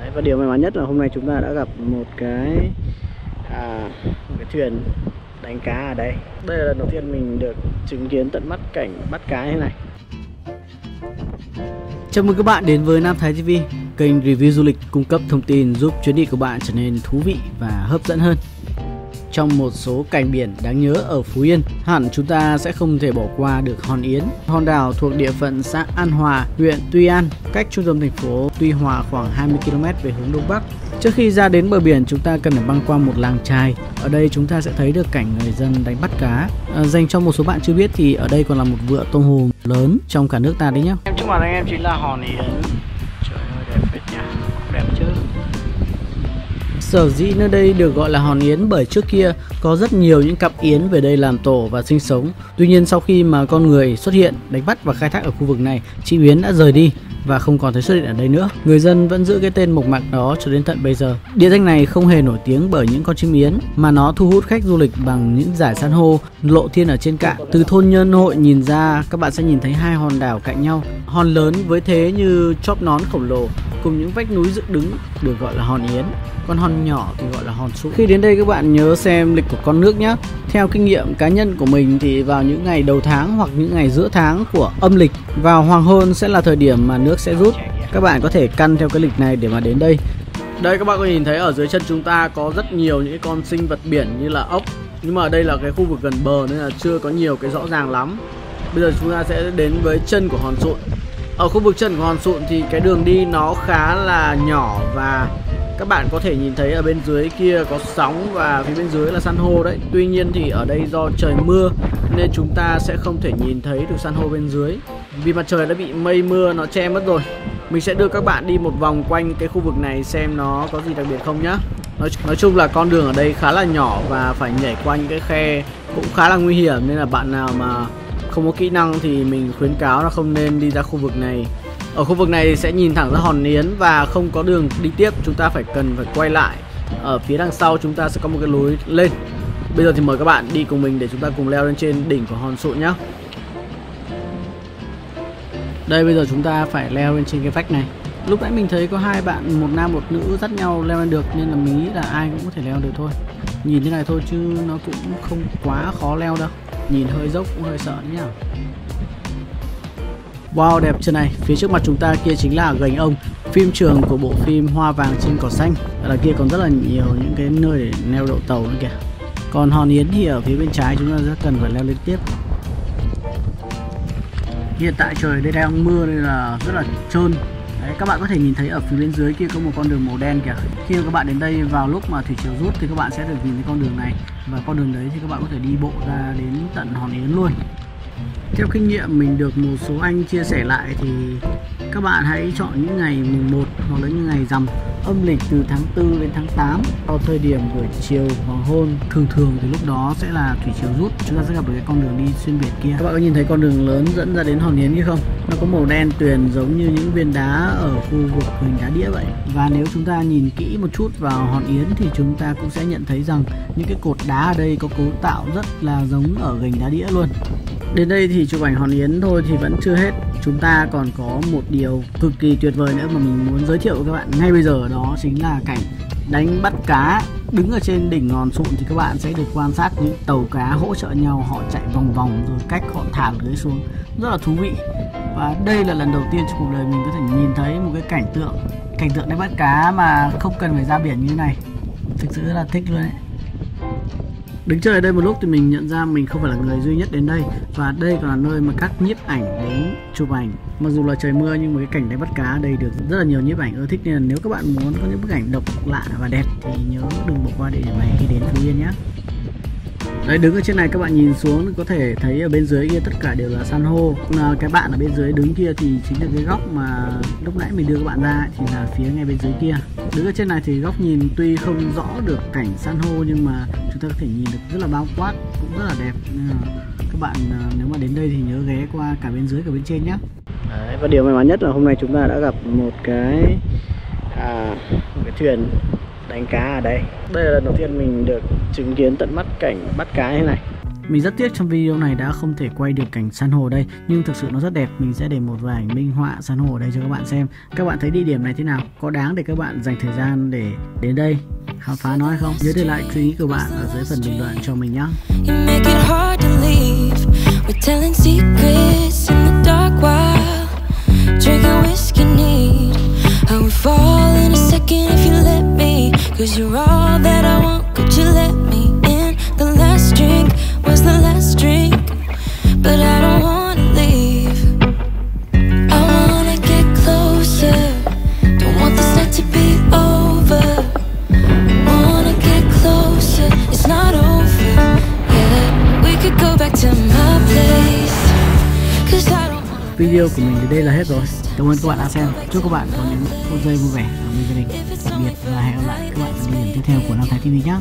Đấy, và điều may mắn nhất là hôm nay chúng ta đã gặp một cái à, một cái thuyền đánh cá ở đây đây là lần đầu tiên mình được chứng kiến tận mắt cảnh bắt cá như này Chào mừng các bạn đến với Nam Thái TV, kênh review du lịch cung cấp thông tin giúp chuyến đi của bạn trở nên thú vị và hấp dẫn hơn. Trong một số cảnh biển đáng nhớ ở Phú Yên, hẳn chúng ta sẽ không thể bỏ qua được Hòn Yến. Hòn đảo thuộc địa phận xã An Hòa, huyện Tuy An, cách trung tâm thành phố Tuy Hòa khoảng 20 km về hướng đông bắc. Trước khi ra đến bờ biển, chúng ta cần phải băng qua một làng chài. Ở đây chúng ta sẽ thấy được cảnh người dân đánh bắt cá. À, dành cho một số bạn chưa biết thì ở đây còn là một vựa tôm hùm lớn trong cả nước ta đấy nhá. Em trước mặt anh em chính là Hòn Yến. Sở dĩ nơi đây được gọi là hòn yến bởi trước kia có rất nhiều những cặp yến về đây làm tổ và sinh sống. Tuy nhiên sau khi mà con người xuất hiện, đánh bắt và khai thác ở khu vực này, chị Yến đã rời đi và không còn thấy xuất hiện ở đây nữa. Người dân vẫn giữ cái tên mộc mạc đó cho đến tận bây giờ. Địa danh này không hề nổi tiếng bởi những con chim yến mà nó thu hút khách du lịch bằng những giải san hô lộ thiên ở trên cạn. Từ thôn nhân hội nhìn ra, các bạn sẽ nhìn thấy hai hòn đảo cạnh nhau. Hòn lớn với thế như chóp nón khổng lồ cùng những vách núi dựng đứng được gọi là hòn yến con hòn nhỏ thì gọi là hòn sụn khi đến đây các bạn nhớ xem lịch của con nước nhé theo kinh nghiệm cá nhân của mình thì vào những ngày đầu tháng hoặc những ngày giữa tháng của âm lịch vào hoàng hôn sẽ là thời điểm mà nước sẽ rút. Các bạn có thể căn theo cái lịch này để mà đến đây. Đây, các bạn có nhìn thấy ở dưới chân chúng ta có rất nhiều những con sinh vật biển như là ốc. Nhưng mà đây là cái khu vực gần bờ nên là chưa có nhiều cái rõ ràng lắm. Bây giờ chúng ta sẽ đến với chân của hòn sụn. Ở khu vực chân của hòn sụn thì cái đường đi nó khá là nhỏ và các bạn có thể nhìn thấy ở bên dưới kia có sóng và phía bên dưới là san hô đấy. Tuy nhiên thì ở đây do trời mưa nên chúng ta sẽ không thể nhìn thấy được san hô bên dưới vì mặt trời đã bị mây mưa nó che mất rồi. Mình sẽ đưa các bạn đi một vòng quanh cái khu vực này xem nó có gì đặc biệt không nhá. Nói, nói chung là con đường ở đây khá là nhỏ và phải nhảy qua những cái khe cũng khá là nguy hiểm nên là bạn nào mà không có kỹ năng thì mình khuyến cáo là không nên đi ra khu vực này. Ở khu vực này sẽ nhìn thẳng ra hòn yến và không có đường đi tiếp chúng ta phải cần phải quay lại. Ở phía đằng sau chúng ta sẽ có một cái lối lên. Bây giờ thì mời các bạn đi cùng mình để chúng ta cùng leo lên trên đỉnh của hòn sụn nhé đây bây giờ chúng ta phải leo lên trên cái vách này. Lúc nãy mình thấy có hai bạn một nam một nữ dắt nhau leo lên được nên là mình nghĩ là ai cũng có thể leo được thôi. Nhìn thế này thôi chứ nó cũng không quá khó leo đâu. Nhìn hơi dốc cũng hơi sợ đấy nhá Wow đẹp chưa này, phía trước mặt chúng ta kia chính là gành ông Phim trường của bộ phim Hoa vàng trên cỏ xanh. Ở kia còn rất là nhiều những cái nơi để neo đậu tàu nữa kìa. Còn hòn yến thì ở phía bên trái chúng ta rất cần phải leo lên tiếp. Hiện tại trời đây đang mưa nên là rất là trơn. Đấy, các bạn có thể nhìn thấy ở phía bên dưới kia có một con đường màu đen kìa. Khi các bạn đến đây vào lúc mà thủy chiều rút thì các bạn sẽ được nhìn thấy con đường này. Và con đường đấy thì các bạn có thể đi bộ ra đến tận hòn yến luôn theo kinh nghiệm mình được một số anh chia sẻ lại thì các bạn hãy chọn những ngày mùng 1 hoặc là những ngày rằm. Âm lịch từ tháng 4 đến tháng 8 vào thời điểm buổi chiều hoàng hôn thường thường thì lúc đó sẽ là thủy chiều rút. Chúng ta sẽ gặp được cái con đường đi xuyên biển kia. Các bạn có nhìn thấy con đường lớn dẫn ra đến hòn yến kia không? Nó có màu đen tuyền giống như những viên đá ở khu vực hình đá đĩa vậy. Và nếu chúng ta nhìn kỹ một chút vào hòn yến thì chúng ta cũng sẽ nhận thấy rằng những cái cột đá ở đây có cấu tạo rất là giống ở gành đá đĩa luôn Đến đây thì chụp ảnh hòn yến thôi thì vẫn chưa hết. Chúng ta còn có một điều cực kỳ tuyệt vời nữa mà mình muốn giới thiệu với các bạn ngay bây giờ, đó chính là cảnh đánh bắt cá Đứng ở trên đỉnh ngọn sụn thì các bạn sẽ được quan sát những tàu cá hỗ trợ nhau, Họ chạy vòng vòng rồi cách họ thả lưới xuống. Rất là thú vị. Và đây là lần đầu tiên trong cuộc đời mình có thể nhìn thấy một cái cảnh tượng Cảnh tượng đánh bắt cá mà không cần phải ra biển như thế này. Thực sự rất là thích luôn đấy Đứng chơi ở đây một lúc thì mình nhận ra mình không phải là người duy nhất đến đây. Và đây còn là nơi mà các nhiếp ảnh đến chụp ảnh. Mặc dù là trời mưa nhưng mà cái cảnh đánh bắt cá ở đây được rất là nhiều nhiếp ảnh ưa thích. Nên là nếu các bạn muốn có những bức ảnh độc lạ và đẹp Thì nhớ đừng bỏ qua địa điểm này khi đến Phú Yên nhé. Đấy đứng ở trên này các bạn nhìn xuống có thể thấy ở bên dưới kia tất cả đều là san hô. À, Cái bạn ở bên dưới đứng kia thì chính là cái góc mà lúc nãy mình đưa các bạn ra thì là phía ngay bên dưới kia. Đứng ở trên này thì góc nhìn tuy không rõ được cảnh san hô nhưng mà chúng ta có thể nhìn được rất là bao quát cũng rất là đẹp. Nên là các bạn à, nếu mà đến đây thì nhớ ghé qua cả bên dưới cả bên trên nhé Đấy, và điều may mắn nhất là hôm nay chúng ta đã gặp một cái à, một cái thuyền đánh cá ở đây. Đây là lần đầu tiên mình được chứng kiến tận mắt cảnh bắt cá như thế này. Mình rất tiếc trong video này đã không thể quay được cảnh san hồ đây Nhưng thực sự nó rất đẹp. Mình sẽ để một vài ảnh minh họa san hồ ở đây cho các bạn xem. Các bạn thấy địa điểm này thế nào? Có đáng để các bạn dành thời gian để đến đây khám phá nó hay không? Nhớ để lại suy nghĩ của bạn ở dưới phần bình luận cho mình nhé Cause you're all that I want, could you let me in? The last drink was the last drink. But I don't wanna leave. I wanna get closer. Don't want this night to be over. Wanna get closer, it's not over Yeah, we could go back to my place. Cause I don't Video của mình đến đây là hết rồi Cảm ơn các bạn đã xem. Chúc các bạn có những phút giây vui vẻ ở bên gia đình. Tạm biệt và hẹn gặp lại các bạn ở điểm tiếp theo của Nam Thái TV nhé.